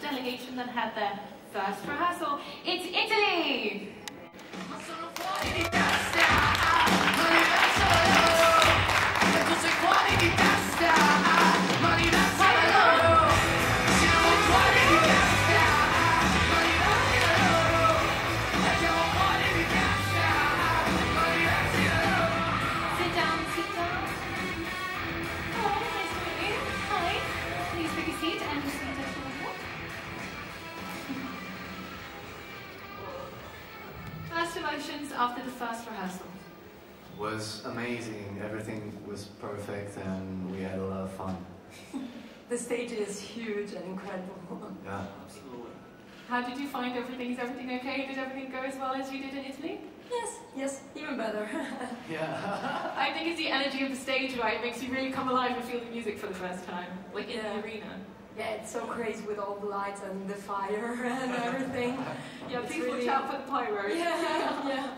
delegation that had their first rehearsal. It's Italy! Emotions after the first rehearsal. was amazing. Everything was perfect, and we had a lot of fun. The stage is huge and incredible. Yeah. Absolutely. How did you find everything? Is everything okay? Did everything go as well as you did in Italy? Yes, yes, even better. Yeah. I think it's the energy of the stage, right? It makes you really come alive and feel the music for the first time, like in Yeah. the arena. Yeah, it's so crazy with all the lights and the fire and everything. Yeah, It's please really- watch out for pyro. Yeah, yeah.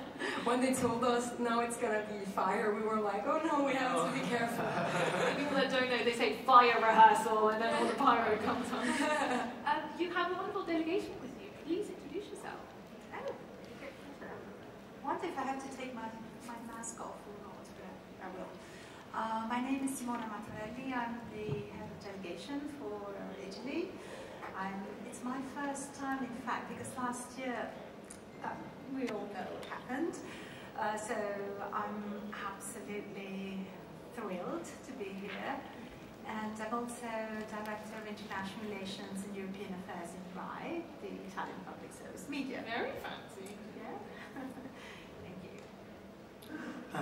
When they told us now it's gonna be fire, we were like, oh no, we have to be careful. For people that don't know, they say fire rehearsal and then all the pyro comes on. Um, you have a wonderful delegation with you. Please introduce yourself. Oh, great pleasure. Wonder if I have to take my, my mask off or not, but I will. Uh, my name is Simona Martorelli. I'm the head of delegation for uh, Italy. It's my first time, in fact, because last year uh, we all know what happened. Uh, so I'm absolutely thrilled to be here. And I'm also Director of International Relations and European Affairs in RAI, the Italian Public Service Media. Very fancy. Yeah. Thank you.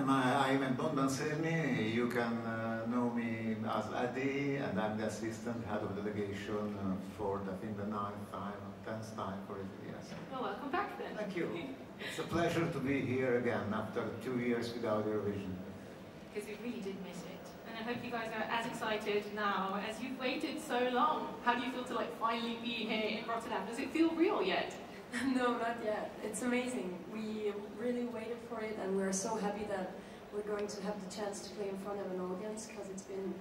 I'm, uh, I'm Edmond Banserni. You can uh, know me as Adi, and I'm the assistant head of delegation uh, for, I think, the ninth time, tenth time for it. Yes. Well, welcome back then. Thank you. It's a pleasure to be here again after two years without Eurovision. Because we really did miss it. And I hope you guys are as excited now as you've waited so long. How do you feel to like finally be here in Rotterdam? Does it feel real yet? no, not yet. It's amazing. We really waited for it, and we're so happy that we're going to have the chance to play in front of an audience because it's been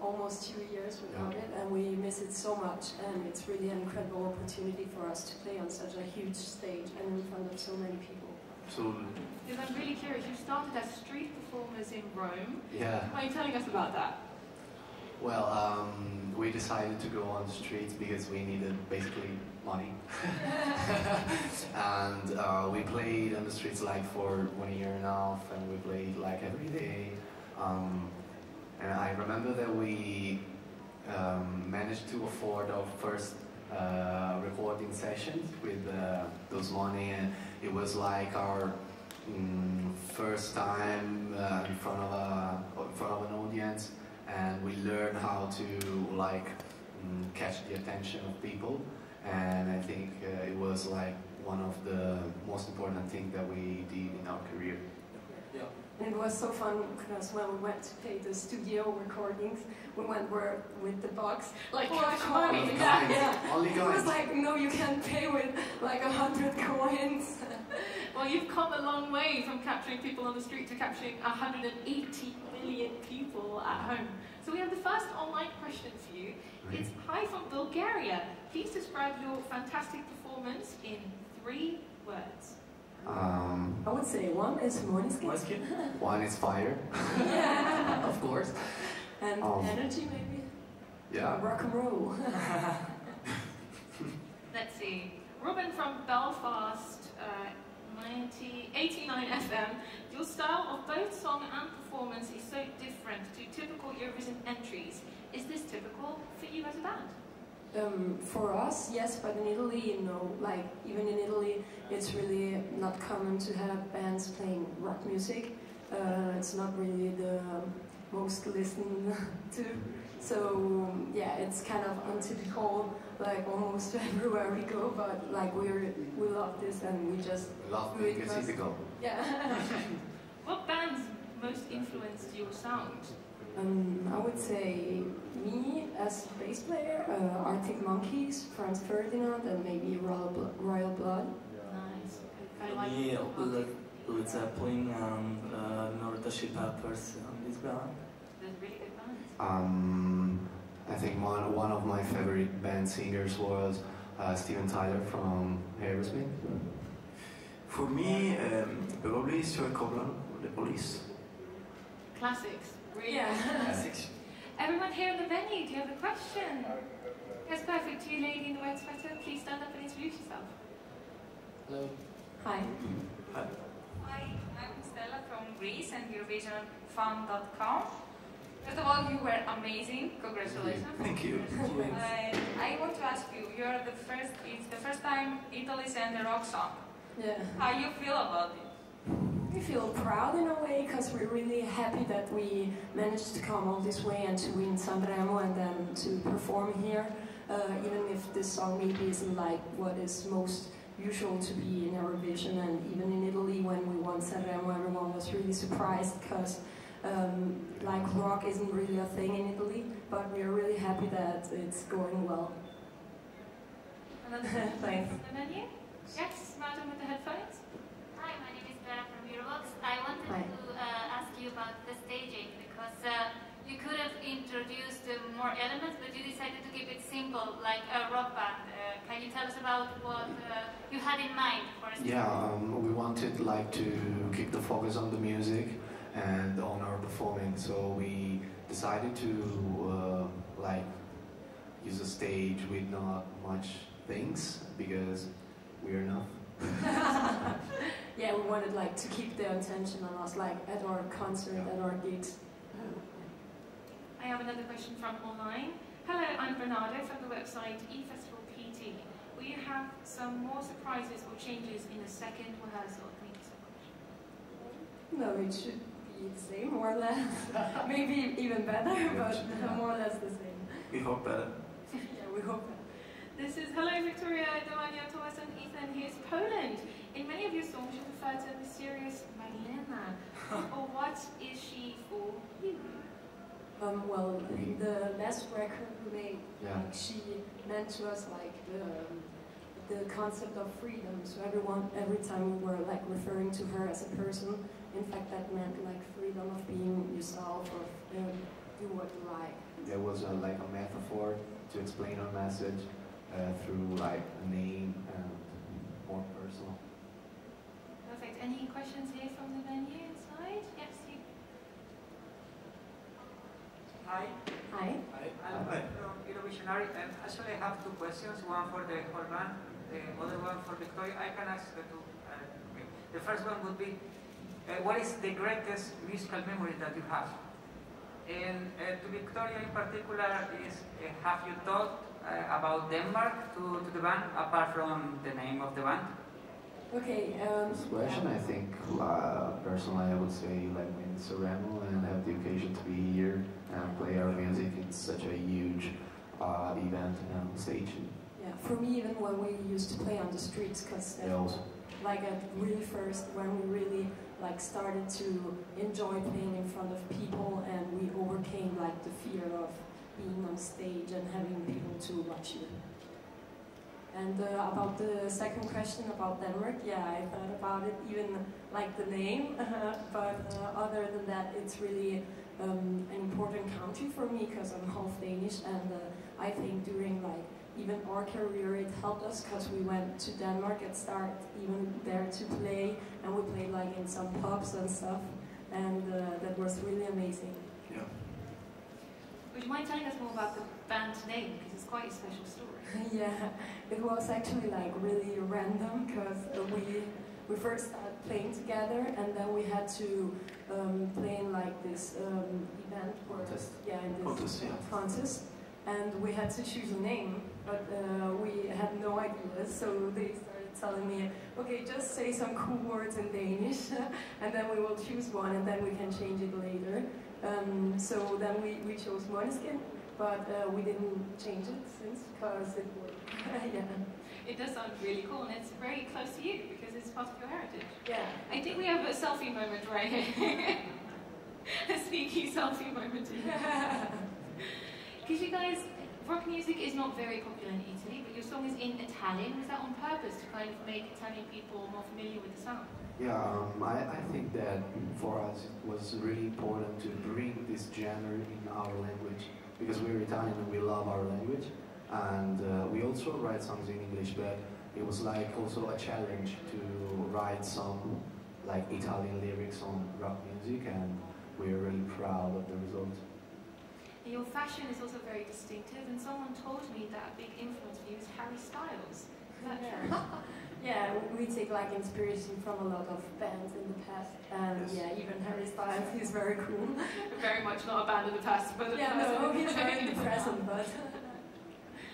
almost two years without it, and we miss it so much. And it's really an incredible opportunity for us to play on such a huge stage and in front of so many people. Absolutely. Because I'm really curious. You started as street performers in Rome. Yeah. Why are you telling us about that? Well, um, we decided to go on the streets because we needed basically money. and uh, we played on the streets like for one year and a half, and we played like every day. Um, and I remember that we um, managed to afford our first uh, recording sessions with uh, those money, and it was like our mm, first time uh, in front of a in front of an audience, and we learned how to like mm, catch the attention of people, and I think uh, it was like one of the most important things that we did in our career. Yeah. And it was so fun because when we went to play the studio recordings, we went where, with the box. Like for cash coins. money. Yeah, yeah. Only It was like, no, you can't pay with like a hundred coins. Well, you've come a long way from capturing people on the street to capturing 180 million people at home. So we have the first online question for you. It's hi from Bulgaria. Please describe your fantastic performance in three words. Um, I would say one is Måneskin. Måneskin? one is fire, Yeah. of course. And Um, energy maybe? Yeah. Rock and roll. Let's see. Robin from Belfast, uh, 90, 89 FM. Your style of both song and performance is so different to typical Eurovision entries. Is this typical for you as a band? Um, for us, yes, but in Italy, you know, like even in Italy, it's really not common to have bands playing rock music. Uh, it's not really the most listened to. So yeah, it's kind of untypical, like almost everywhere we go. But like we we love this and we just Love do it being 'cause- typical. yeah. What bands most influenced your sound? Um, I would say me as bass player, uh, Arctic Monkeys, Franz Ferdinand, and maybe Royal, Blo- Royal Blood. Nice. I like Me, the Led, Led Zeppelin and uh, North Peppers on this band. There's really good bands. Um, I think one, one of my favorite band singers was uh, Steven Tyler from Aerosmith. For me, um, probably Stewart Copeland, The Police. Classics. Really Yeah. Classics. Everyone here in the venue, do you have a question? That's perfect. To you, lady in the white sweater, please stand up and introduce yourself. Hello. Hi. Hi, Hi, I'm Stella from Greece and EurovisionFun.com. First of all, you were amazing. Congratulations. Thank you. And uh, I want to ask you, you're the first, it's the first time Italy sent a rock song. Yeah. How you feel about it? We feel proud in a way because we're really happy that we managed to come all this way and to win Sanremo and then to perform here. Uh, even if this song maybe isn't like what is most usual to be in Eurovision and even in Italy when we won Sanremo everyone was really surprised because um, like rock isn't really a thing in Italy but we are really happy that it's going well. Another Thanks. question from the venue? Yes, madam with the headphones. Hi, my name is Vera from Eurobox. I wanted Hi. to uh, ask you about the staging because uh, you could have introduced uh, more elements, but you decided to keep it simple, like a rock band. Uh, can you tell us about what uh, you had in mind for a Yeah, um, we wanted like to keep the focus on the music and on our performing. So we decided to uh, like use a stage with not much things because we're enough. yeah, we wanted like to keep their attention on us like at our concert, at our gigs. I have another question from online. Hello, I'm Bernardo from the website eFestival PT. Will you have some more surprises or changes in the second rehearsal? Thank you so much. No, it should be the same, more or less. Maybe even better, but more or less the same. We hope better. yeah, we hope. This is Hello Victoria, Damiano, Thomas and Ethan. Here's Poland. In many of your songs, you refer to mysterious Marlena. or what is she for you? Um, well, the last record we made, Yeah. like, she meant to us like the the concept of freedom. So everyone, every time we were like referring to her as a person, in fact, that meant like freedom of being yourself, of um, do what you like. There was a, like a metaphor to explain our message uh, through like a name and more personal. Perfect. Any questions here from the venue inside? Yes, you. Hi, Hi. I'm from Eurovisionary, and actually I have two questions, one for the whole band, the other one for Victoria. I can ask the two. Uh, okay. The first one would be, uh, what is the greatest musical memory that you have? And uh, to Victoria in particular is, uh, have you thought uh, about Denmark to, to the band, apart from the name of the band? Okay. Um, This question, I think, uh, personally, I would say like Sanremo and have the occasion to be here and play our music in such a huge uh, event and stage. Yeah, for me, even when we used to play on the streets, because like at really first when we really like started to enjoy playing in front of people and we overcame like the fear of being on stage and having people to watch you. And uh, about the second question about Denmark, yeah, I thought about it, even like the name, but uh, other than that, it's really um, an important country for me because I'm half Danish, and uh, I think during like even our career, it helped us because we went to Denmark and start even there to play, and we played like in some pubs and stuff, and uh, that was really amazing. Yeah. Would you mind telling us more about the band's name? Because it's quite a special story. yeah, it was actually like really random because we we first started playing together, and then we had to um, play in like this um, event where Contest. yeah, in this Contest, yeah. contest, and we had to choose a name, but uh, we had no ideas, so they started telling me, okay, just say some cool words in Danish, and then we will choose one, and then we can change it later. Um, so then we, we chose Måneskin, but uh, we didn't change it since because it worked. yeah. It does sound really cool, and it's very close to you because it's part of your heritage. Yeah. I think we have a selfie moment right here. a sneaky selfie moment. Because you guys, rock music is not very popular in Italy, but your song is in Italian. Was that on purpose to kind of make Italian people more familiar with the sound? Yeah, um, I, I think that for us it was really important to bring this genre in our language because we're Italian and we love our language. And uh, we also write songs in English, but it was like also a challenge to write some like Italian lyrics on rock music, and we're really proud of the result. Your fashion is also very distinctive, and someone told me that a big influence for you is Harry Styles. Is that true? Yeah, we take like inspiration from a lot of bands in the past, and Yes. yeah, even Harry Styles, he's very cool. very much not a band in the past, but Yeah, no, he's very in the present, but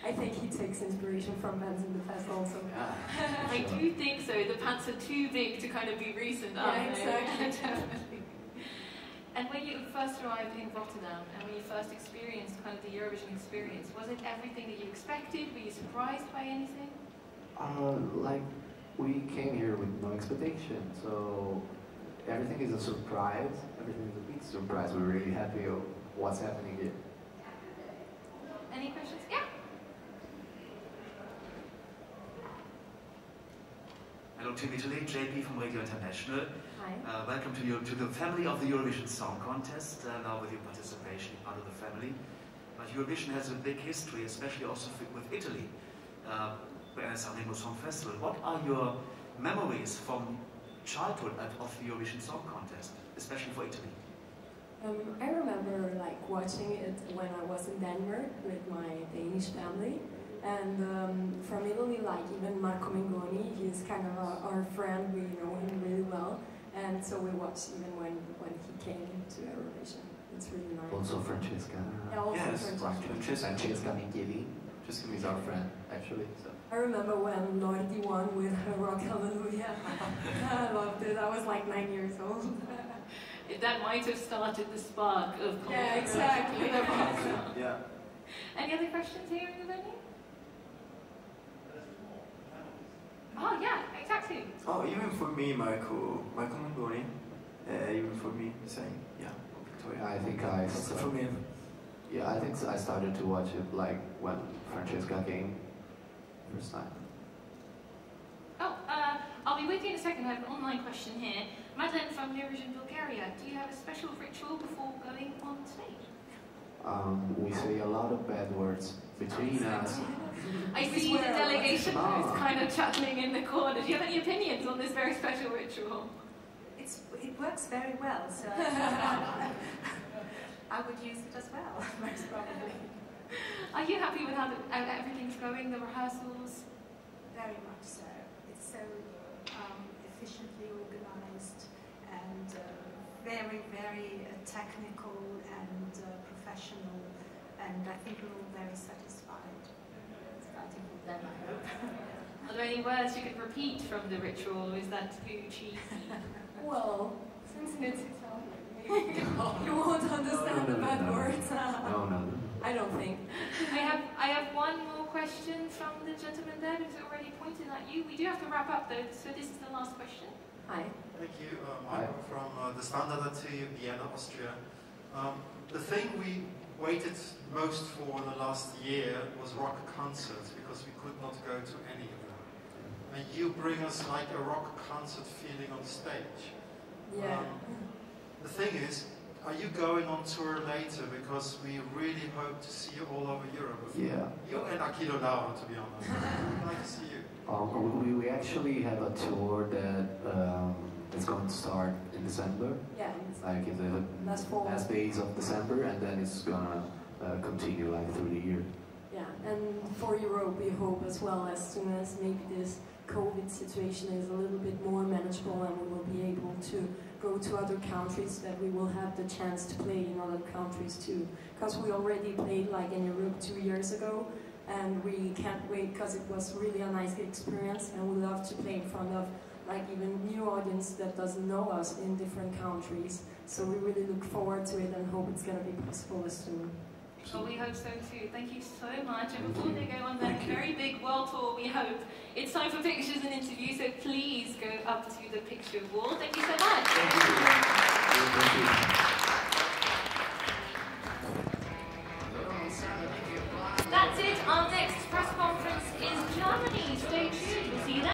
I think he takes inspiration from bands in the past also. I do think so. The pants are too big to kind of be recent, Yeah, aren't they? exactly. Definitely. And when you first arrived in Rotterdam and when you first experienced kind of the Eurovision experience, was it everything that you expected? Were you surprised by anything? Uh, like we came here with no expectation, so everything is a surprise. Everything is a big surprise. We're really happy of what's happening here. Any questions? Yeah. Hello Team Italy, JP from Radio International. Hi. Uh, welcome to, you, to the family of the Eurovision Song Contest, uh, now with your participation, part of the family. But Eurovision has a big history, especially also with Italy, uh, and Sanremo Song Festival. What are your memories from childhood at- of the Eurovision Song Contest, especially for Italy? Um, I remember like watching it when I was in Denmark with my Danish family. And um, from Italy, like even Marco Mengoni, he's kind of our, our friend. We know him really well, and so we watched even when, when he came to Eurovision. It's really nice. Also Francesca. Yeah, also yes, Francesca. Francesca. Francesca Michielin. Francesca is our friend, actually. So. I remember when Lordi won with Hard Rock Hallelujah. I loved it. I was like nine years old. That might have started the spark of Yeah, exactly. Yeah. Any other questions here in the venue? Oh yeah, exactly. Oh, even for me, Michael, Marco Mengoni, uh, even for me, same, yeah, Victoria. I think I. Also from him. Yeah, I think I started to watch it like when Francesca came first time. Oh, uh, I'll be with you in a second. I have an online question here. Madeleine from Eurovision Bulgaria, do you have a special ritual before going on stage? Um, we say a lot of bad words between us. I see the delegation is kind of chuckling in the corner. Do you have any opinions on this very special ritual? It's, it works very well, so I would use it as well, most probably. Are you happy with how, the, everything's going, the rehearsals? Very much so. It's so um, efficiently organized and uh, very, very uh, technical and uh, professional, and I think we're all very satisfied. Starting with them, I hope. Are there any words you could repeat from the ritual, is that too cheesy? Well, since it's Italian, you won't understand the bad words. No, no, no. I don't think. I have I have one more question from the gentleman there who's already pointed at you. We do have to wrap up though, so this is the last question. Hi. Thank you. Uh, Michael from uh, the Standard AT Vienna, Austria. Um, the thing we waited most for in the last year was rock concerts because we could not go to any of them. And you bring us like a rock concert feeling on stage. Yeah. Um, the thing is, are you going on tour later? Because we really hope to see you all over Europe. Yeah. You and Akilo Laura, to be honest. I'd like to see you. Um, we, we actually have a tour that um, is going to start in December, Yeah. like in the Last fall. last days of December, and then it's gonna uh, continue like through the year. Yeah, and for Europe, we hope as well as soon as maybe this COVID situation is a little bit more manageable and we will be able to go to other countries, that we will have the chance to play in other countries too. Because we already played like in Europe two years ago, and we can't wait because it was really a nice experience, and we love to play in front of like even new audience that doesn't know us in different countries. So we really look forward to it and hope it's gonna be possible soon. Well, we hope so too. Thank you so much. And before they go on their very big world tour, we hope it's time for pictures and interviews. So please go up to the picture wall. Thank you so much. Thank you.